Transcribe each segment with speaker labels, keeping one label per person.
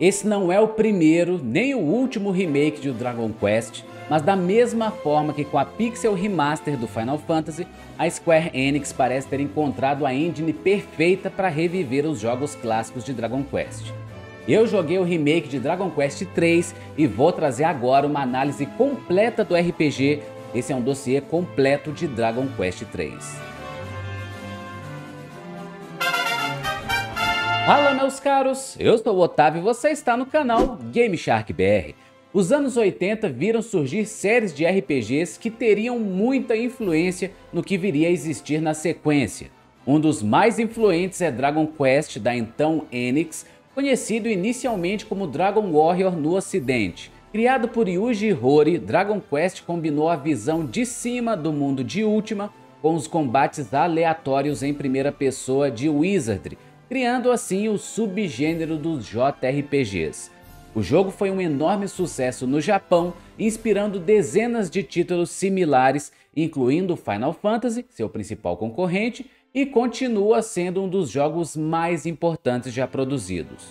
Speaker 1: Esse não é o primeiro nem o último remake de Dragon Quest, mas da mesma forma que com a Pixel Remaster do Final Fantasy, a Square Enix parece ter encontrado a engine perfeita para reviver os jogos clássicos de Dragon Quest. Eu joguei o remake de Dragon Quest 3 e vou trazer agora uma análise completa do RPG. Esse é um dossiê completo de Dragon Quest 3. Fala meus caros, eu sou o Otávio e você está no canal Game Shark BR. Os anos 80 viram surgir séries de RPGs que teriam muita influência no que viria a existir na sequência. Um dos mais influentes é Dragon Quest da então Enix, conhecido inicialmente como Dragon Warrior no ocidente. Criado por Yuji Horii, Dragon Quest combinou a visão de cima do mundo de Ultima com os combates aleatórios em primeira pessoa de Wizardry, criando assim o subgênero dos JRPGs. O jogo foi um enorme sucesso no Japão, inspirando dezenas de títulos similares, incluindo Final Fantasy, seu principal concorrente, e continua sendo um dos jogos mais importantes já produzidos.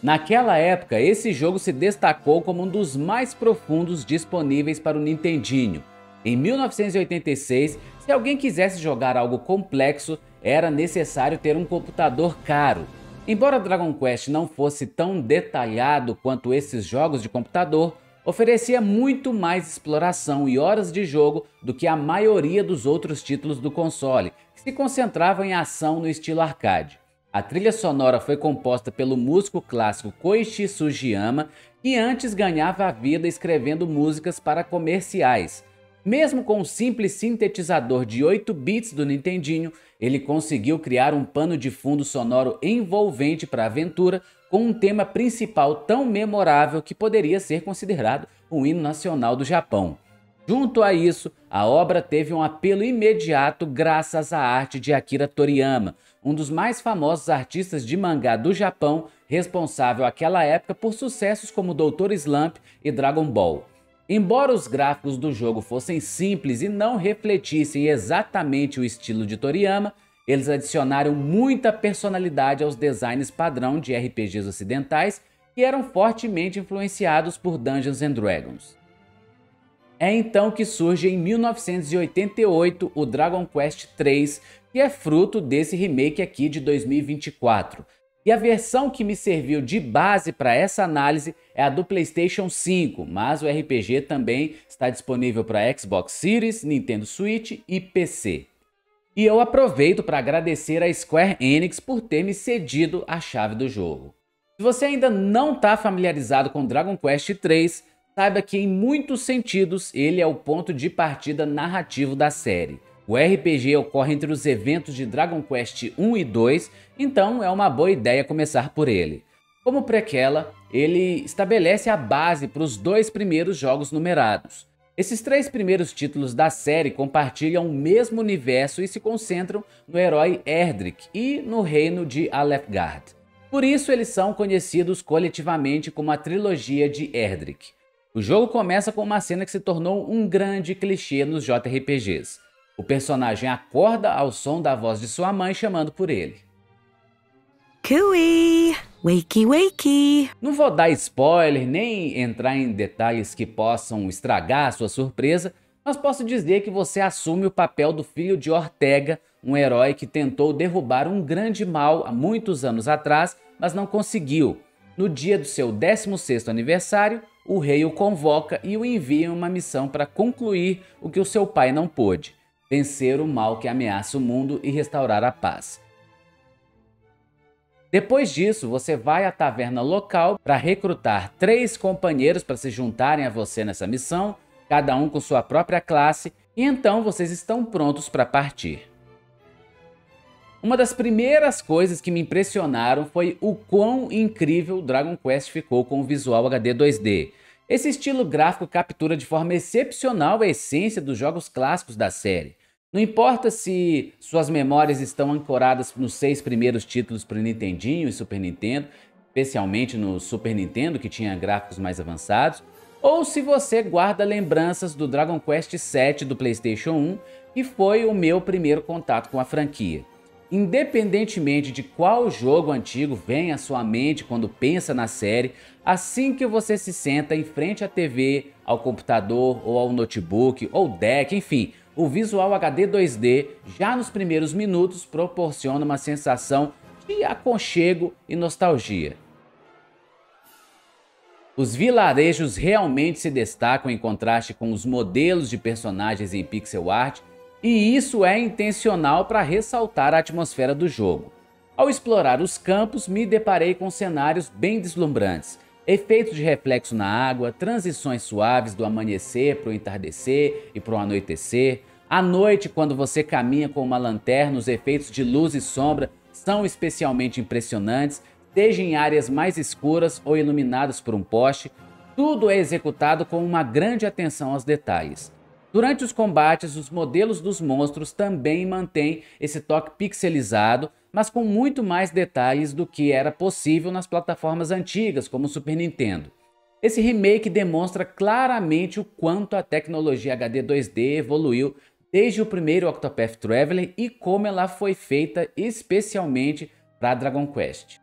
Speaker 1: Naquela época, esse jogo se destacou como um dos mais profundos disponíveis para o Nintendinho. Em 1986, se alguém quisesse jogar algo complexo, era necessário ter um computador caro. Embora Dragon Quest não fosse tão detalhado quanto esses jogos de computador, oferecia muito mais exploração e horas de jogo do que a maioria dos outros títulos do console, que se concentravam em ação no estilo arcade. A trilha sonora foi composta pelo músico clássico Koichi Sugiyama, que antes ganhava a vida escrevendo músicas para comerciais. Mesmo com um simples sintetizador de 8 bits do Nintendinho, ele conseguiu criar um pano de fundo sonoro envolvente para a aventura, com um tema principal tão memorável que poderia ser considerado o hino nacional do Japão. Junto a isso, a obra teve um apelo imediato graças à arte de Akira Toriyama, um dos mais famosos artistas de mangá do Japão, responsável àquela época por sucessos como Dr. Slump e Dragon Ball. Embora os gráficos do jogo fossem simples e não refletissem exatamente o estilo de Toriyama, eles adicionaram muita personalidade aos designs padrão de RPGs ocidentais que eram fortemente influenciados por Dungeons and Dragons. É então que surge em 1988 o Dragon Quest III, que é fruto desse remake aqui de 2024, e a versão que me serviu de base para essa análise é a do PlayStation 5, mas o RPG também está disponível para Xbox Series, Nintendo Switch e PC. E eu aproveito para agradecer a Square Enix por ter me cedido a chave do jogo. Se você ainda não está familiarizado com Dragon Quest 3, saiba que em muitos sentidos ele é o ponto de partida narrativo da série. O RPG ocorre entre os eventos de Dragon Quest 1 e 2, então é uma boa ideia começar por ele. Como prequela, ele estabelece a base para os dois primeiros jogos numerados. Esses três primeiros títulos da série compartilham o mesmo universo e se concentram no herói Erdrick e no reino de Alefgard. Por isso eles são conhecidos coletivamente como a trilogia de Erdrick. O jogo começa com uma cena que se tornou um grande clichê nos JRPGs. O personagem acorda ao som da voz de sua mãe chamando por ele.
Speaker 2: Cooey! Wakey, wakey!
Speaker 1: Não vou dar spoiler nem entrar em detalhes que possam estragar a sua surpresa, mas posso dizer que você assume o papel do filho de Ortega, um herói que tentou derrubar um grande mal há muitos anos atrás, mas não conseguiu. No dia do seu 16º aniversário, o rei o convoca e o envia em uma missão para concluir o que o seu pai não pôde vencer o mal que ameaça o mundo e restaurar a paz. Depois disso, você vai à taverna local para recrutar três companheiros para se juntarem a você nessa missão, cada um com sua própria classe, e então vocês estão prontos para partir. Uma das primeiras coisas que me impressionaram foi o quão incrível Dragon Quest ficou com o visual HD 2D. Esse estilo gráfico captura de forma excepcional a essência dos jogos clássicos da série. Não importa se suas memórias estão ancoradas nos seis primeiros títulos para o Nintendinho e Super Nintendo, especialmente no Super Nintendo, que tinha gráficos mais avançados, ou se você guarda lembranças do Dragon Quest VII do PlayStation 1, que foi o meu primeiro contato com a franquia. Independentemente de qual jogo antigo vem à sua mente quando pensa na série, assim que você se senta em frente à TV, ao computador ou ao notebook ou deck, enfim, o visual HD 2D já nos primeiros minutos proporciona uma sensação de aconchego e nostalgia. Os vilarejos realmente se destacam em contraste com os modelos de personagens em pixel art, e isso é intencional para ressaltar a atmosfera do jogo. Ao explorar os campos, me deparei com cenários bem deslumbrantes, efeitos de reflexo na água, transições suaves do amanhecer para o entardecer e para o anoitecer. À noite, quando você caminha com uma lanterna, os efeitos de luz e sombra são especialmente impressionantes seja em áreas mais escuras ou iluminadas por um poste, tudo é executado com uma grande atenção aos detalhes. Durante os combates, os modelos dos monstros também mantêm esse toque pixelizado, mas com muito mais detalhes do que era possível nas plataformas antigas, como o Super Nintendo. Esse remake demonstra claramente o quanto a tecnologia HD 2D evoluiu desde o primeiro Octopath Traveler e como ela foi feita especialmente para Dragon Quest.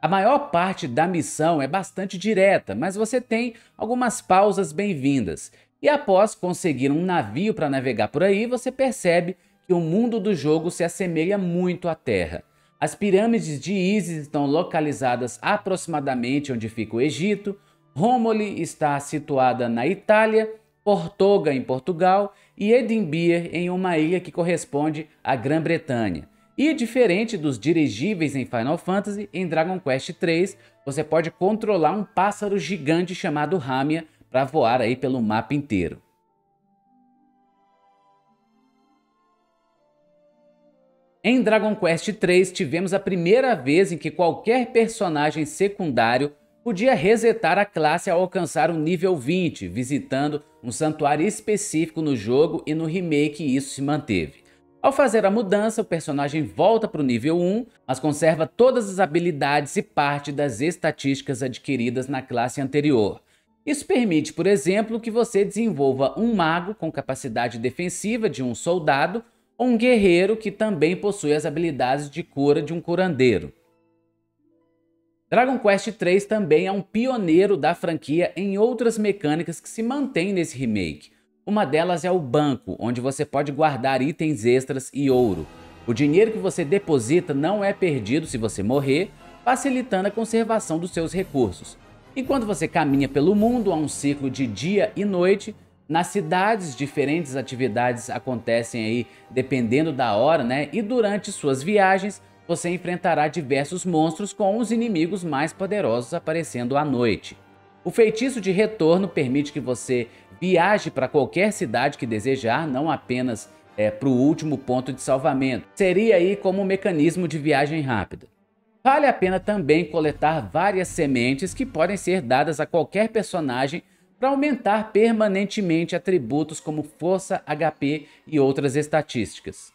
Speaker 1: A maior parte da missão é bastante direta, mas você tem algumas pausas bem-vindas. E após conseguir um navio para navegar por aí, você percebe que o mundo do jogo se assemelha muito à Terra. As pirâmides de Isis estão localizadas aproximadamente onde fica o Egito, Romoli está situada na Itália, Portoga em Portugal e Edinburgh em uma ilha que corresponde à Grã-Bretanha. E diferente dos dirigíveis em Final Fantasy, em Dragon Quest 3 você pode controlar um pássaro gigante chamado Ramia para voar aí pelo mapa inteiro. Em Dragon Quest 3 tivemos a primeira vez em que qualquer personagem secundário podia resetar a classe ao alcançar o nível 20, visitando um santuário específico no jogo e no remake isso se manteve. Ao fazer a mudança, o personagem volta para o nível 1, mas conserva todas as habilidades e parte das estatísticas adquiridas na classe anterior. Isso permite, por exemplo, que você desenvolva um mago com capacidade defensiva de um soldado ou um guerreiro que também possui as habilidades de cura de um curandeiro. Dragon Quest III também é um pioneiro da franquia em outras mecânicas que se mantêm nesse remake, uma delas é o banco, onde você pode guardar itens extras e ouro. O dinheiro que você deposita não é perdido se você morrer, facilitando a conservação dos seus recursos. Enquanto você caminha pelo mundo, há um ciclo de dia e noite. Nas cidades, diferentes atividades acontecem aí dependendo da hora, né? E durante suas viagens, você enfrentará diversos monstros com os inimigos mais poderosos aparecendo à noite. O feitiço de retorno permite que você viaje para qualquer cidade que desejar, não apenas é, para o último ponto de salvamento. Seria aí como um mecanismo de viagem rápida. Vale a pena também coletar várias sementes que podem ser dadas a qualquer personagem para aumentar permanentemente atributos como força, HP e outras estatísticas.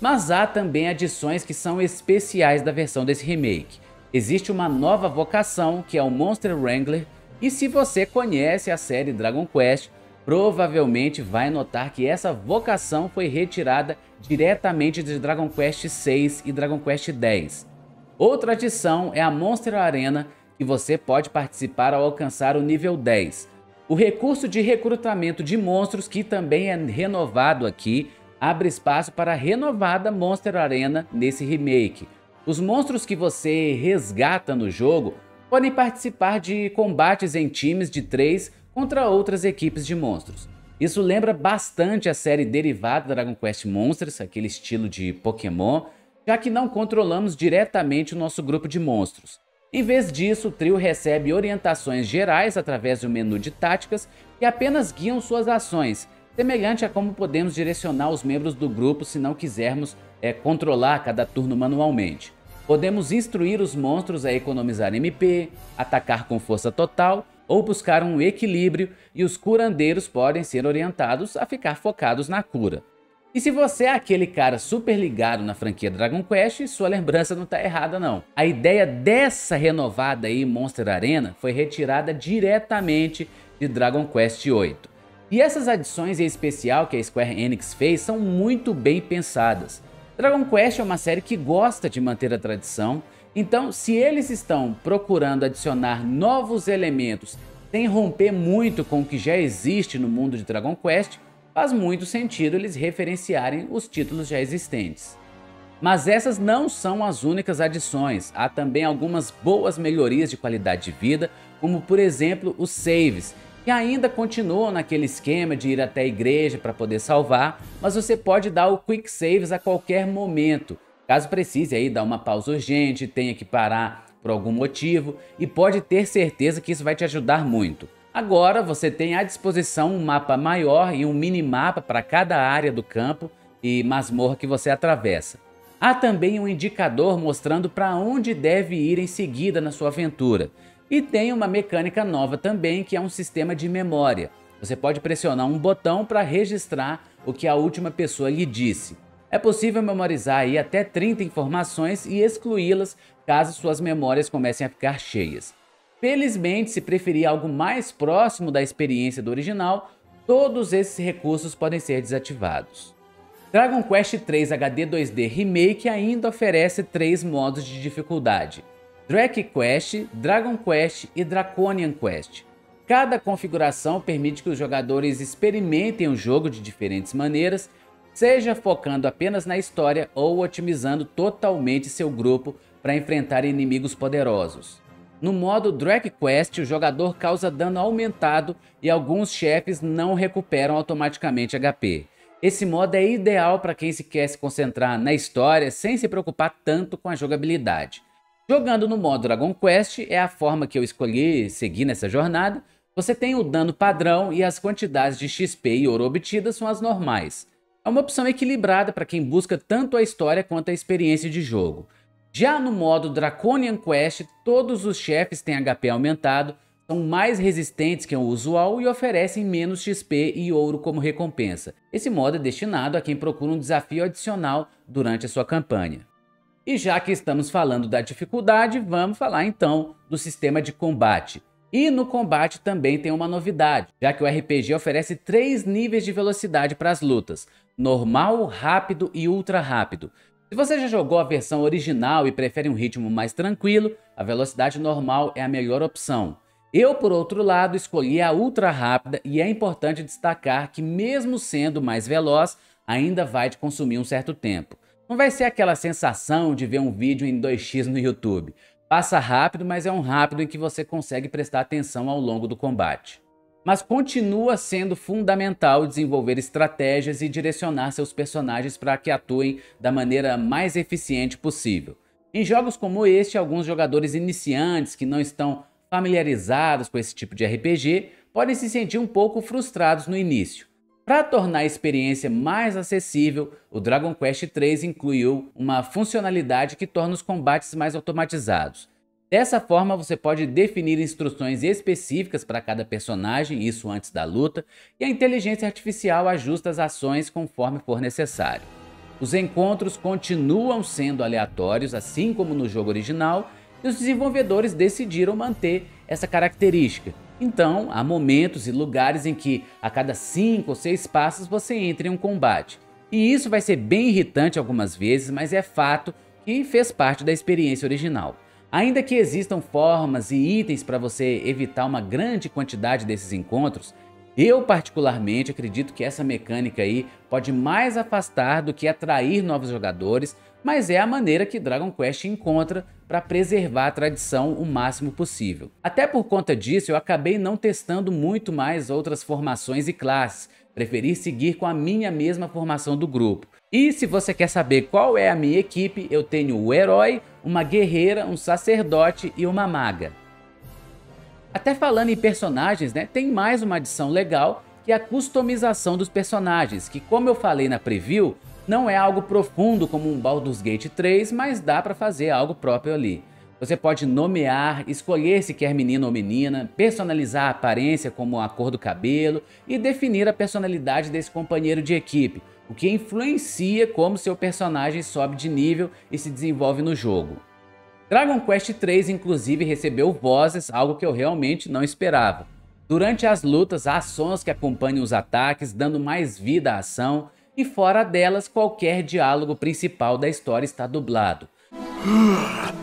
Speaker 1: Mas há também adições que são especiais da versão desse remake. Existe uma nova vocação que é o Monster Wrangler e se você conhece a série Dragon Quest, provavelmente vai notar que essa vocação foi retirada diretamente de Dragon Quest 6 e Dragon Quest 10. Outra adição é a Monster Arena, que você pode participar ao alcançar o nível 10. O recurso de recrutamento de monstros, que também é renovado aqui, abre espaço para a renovada Monster Arena nesse remake. Os monstros que você resgata no jogo podem participar de combates em times de 3 contra outras equipes de monstros. Isso lembra bastante a série derivada Dragon Quest Monsters, aquele estilo de Pokémon, já que não controlamos diretamente o nosso grupo de monstros. Em vez disso, o trio recebe orientações gerais através do menu de táticas que apenas guiam suas ações, semelhante a como podemos direcionar os membros do grupo se não quisermos é, controlar cada turno manualmente. Podemos instruir os monstros a economizar MP, atacar com força total ou buscar um equilíbrio e os curandeiros podem ser orientados a ficar focados na cura. E se você é aquele cara super ligado na franquia Dragon Quest, sua lembrança não está errada não. A ideia dessa renovada aí Monster Arena foi retirada diretamente de Dragon Quest VIII. E essas adições em especial que a Square Enix fez são muito bem pensadas. Dragon Quest é uma série que gosta de manter a tradição, então se eles estão procurando adicionar novos elementos sem romper muito com o que já existe no mundo de Dragon Quest, faz muito sentido eles referenciarem os títulos já existentes. Mas essas não são as únicas adições, há também algumas boas melhorias de qualidade de vida, como por exemplo os saves, que ainda continuam naquele esquema de ir até a igreja para poder salvar, mas você pode dar o quick saves a qualquer momento, caso precise aí dar uma pausa urgente, tenha que parar por algum motivo, e pode ter certeza que isso vai te ajudar muito. Agora você tem à disposição um mapa maior e um minimapa para cada área do campo e masmorra que você atravessa. Há também um indicador mostrando para onde deve ir em seguida na sua aventura. E tem uma mecânica nova também, que é um sistema de memória. Você pode pressionar um botão para registrar o que a última pessoa lhe disse. É possível memorizar aí até 30 informações e excluí-las caso suas memórias comecem a ficar cheias. Felizmente, se preferir algo mais próximo da experiência do original, todos esses recursos podem ser desativados. Dragon Quest III HD 2D Remake ainda oferece três modos de dificuldade: Drake Quest, Dragon Quest e Draconian Quest. Cada configuração permite que os jogadores experimentem o jogo de diferentes maneiras, seja focando apenas na história ou otimizando totalmente seu grupo para enfrentar inimigos poderosos. No modo Drake Quest, o jogador causa dano aumentado e alguns chefes não recuperam automaticamente HP. Esse modo é ideal para quem se quer se concentrar na história sem se preocupar tanto com a jogabilidade. Jogando no modo Dragon Quest é a forma que eu escolhi seguir nessa jornada. Você tem o dano padrão e as quantidades de XP e ouro obtidas são as normais. É uma opção equilibrada para quem busca tanto a história quanto a experiência de jogo. Já no modo Draconian Quest, todos os chefes têm HP aumentado, são mais resistentes que o usual e oferecem menos XP e ouro como recompensa. Esse modo é destinado a quem procura um desafio adicional durante a sua campanha. E já que estamos falando da dificuldade, vamos falar então do sistema de combate. E no combate também tem uma novidade, já que o RPG oferece três níveis de velocidade para as lutas: normal, rápido e ultra rápido. Se você já jogou a versão original e prefere um ritmo mais tranquilo, a velocidade normal é a melhor opção. Eu, por outro lado, escolhi a ultra rápida e é importante destacar que mesmo sendo mais veloz, ainda vai te consumir um certo tempo. Não vai ser aquela sensação de ver um vídeo em 2x no YouTube. Passa rápido, mas é um rápido em que você consegue prestar atenção ao longo do combate. Mas continua sendo fundamental desenvolver estratégias e direcionar seus personagens para que atuem da maneira mais eficiente possível. Em jogos como este, alguns jogadores iniciantes que não estão familiarizados com esse tipo de RPG podem se sentir um pouco frustrados no início. Para tornar a experiência mais acessível, o Dragon Quest III incluiu uma funcionalidade que torna os combates mais automatizados. Dessa forma, você pode definir instruções específicas para cada personagem, isso antes da luta, e a inteligência artificial ajusta as ações conforme for necessário. Os encontros continuam sendo aleatórios, assim como no jogo original, e os desenvolvedores decidiram manter essa característica. Então, há momentos e lugares em que a cada 5 ou 6 passos você entra em um combate. E isso vai ser bem irritante algumas vezes, mas é fato que fez parte da experiência original. Ainda que existam formas e itens para você evitar uma grande quantidade desses encontros, eu particularmente acredito que essa mecânica aí pode mais afastar do que atrair novos jogadores, mas é a maneira que Dragon Quest encontra para preservar a tradição o máximo possível. Até por conta disso, eu acabei não testando muito mais outras formações e classes, preferi seguir com a minha mesma formação do grupo. E se você quer saber qual é a minha equipe, eu tenho o herói, uma guerreira, um sacerdote e uma maga. Até falando em personagens, né, tem mais uma adição legal que é a customização dos personagens, que como eu falei na preview, não é algo profundo como um Baldur's Gate 3, mas dá para fazer algo próprio ali. Você pode nomear, escolher se quer menino ou menina, personalizar a aparência como a cor do cabelo e definir a personalidade desse companheiro de equipe, o que influencia como seu personagem sobe de nível e se desenvolve no jogo. Dragon Quest 3 inclusive recebeu vozes, algo que eu realmente não esperava. Durante as lutas, há sons que acompanham os ataques, dando mais vida à ação, e fora delas qualquer diálogo principal da história está dublado.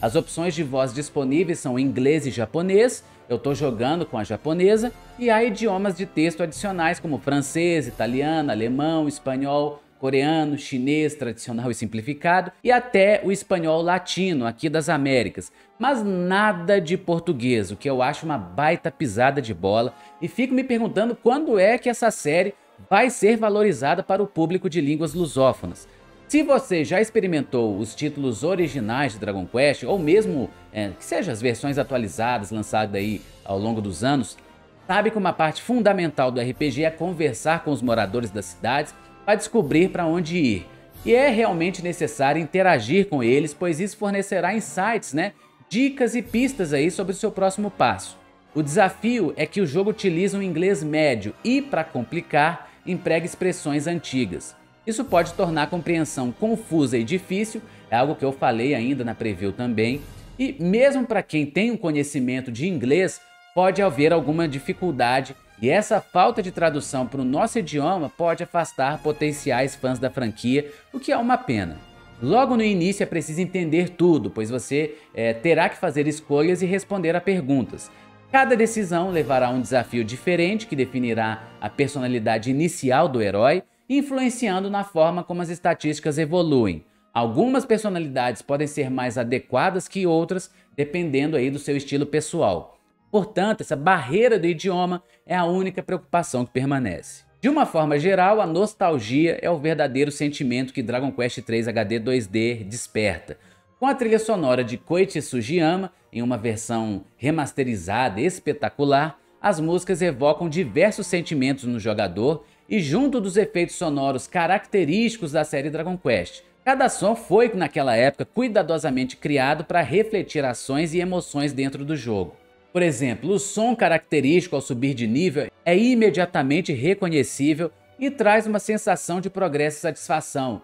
Speaker 1: As opções de voz disponíveis são inglês e japonês, eu estou jogando com a japonesa, e há idiomas de texto adicionais como francês, italiano, alemão, espanhol, coreano, chinês tradicional e simplificado e até o espanhol latino aqui das Américas, mas nada de português, o que eu acho uma baita pisada de bola e fico me perguntando quando é que essa série vai ser valorizada para o público de línguas lusófonas. Se você já experimentou os títulos originais de Dragon Quest, ou mesmo é, que sejam as versões atualizadas lançadas aí ao longo dos anos, sabe que uma parte fundamental do RPG é conversar com os moradores das cidades para descobrir para onde ir. E é realmente necessário interagir com eles, pois isso fornecerá insights, né? dicas e pistas aí sobre o seu próximo passo. O desafio é que o jogo utiliza um inglês médio e, para complicar, emprega expressões antigas. Isso pode tornar a compreensão confusa e difícil, é algo que eu falei ainda na preview também, e mesmo para quem tem um conhecimento de inglês, pode haver alguma dificuldade e essa falta de tradução para o nosso idioma pode afastar potenciais fãs da franquia, o que é uma pena. Logo no início é preciso entender tudo, pois você é, terá que fazer escolhas e responder a perguntas. Cada decisão levará a um desafio diferente que definirá a personalidade inicial do herói, influenciando na forma como as estatísticas evoluem. Algumas personalidades podem ser mais adequadas que outras, dependendo aí do seu estilo pessoal. Portanto, essa barreira do idioma é a única preocupação que permanece. De uma forma geral, a nostalgia é o verdadeiro sentimento que Dragon Quest 3 HD 2D desperta. Com a trilha sonora de Koichi Sugiyama, em uma versão remasterizada espetacular, as músicas evocam diversos sentimentos no jogador e junto dos efeitos sonoros característicos da série Dragon Quest. Cada som foi, naquela época, cuidadosamente criado para refletir ações e emoções dentro do jogo. Por exemplo, o som característico ao subir de nível é imediatamente reconhecível e traz uma sensação de progresso e satisfação.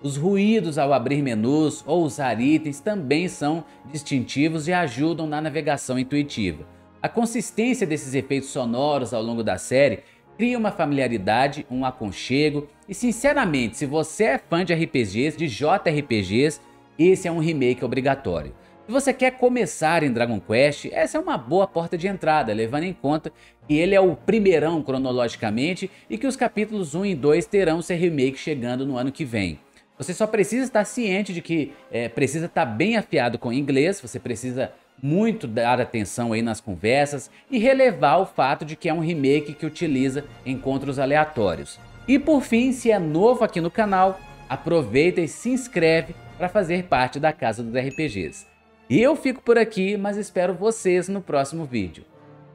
Speaker 1: Os ruídos ao abrir menus ou usar itens também são distintivos e ajudam na navegação intuitiva. A consistência desses efeitos sonoros ao longo da série cria uma familiaridade, um aconchego e sinceramente, se você é fã de RPGs, de JRPGs, esse é um remake obrigatório. Se você quer começar em Dragon Quest, essa é uma boa porta de entrada, levando em conta que ele é o primeirão cronologicamente e que os capítulos 1 e 2 terão seu remake chegando no ano que vem. Você só precisa estar ciente de que é, precisa estar bem afiado com inglês, você precisa muito dar atenção aí nas conversas e relevar o fato de que é um remake que utiliza encontros aleatórios. E por fim, se é novo aqui no canal, aproveita e se inscreve para fazer parte da casa dos RPGs. E eu fico por aqui, mas espero vocês no próximo vídeo.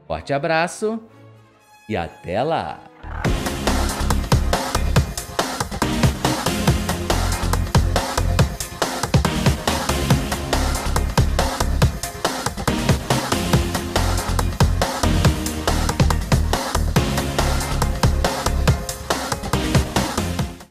Speaker 1: Forte abraço e até lá!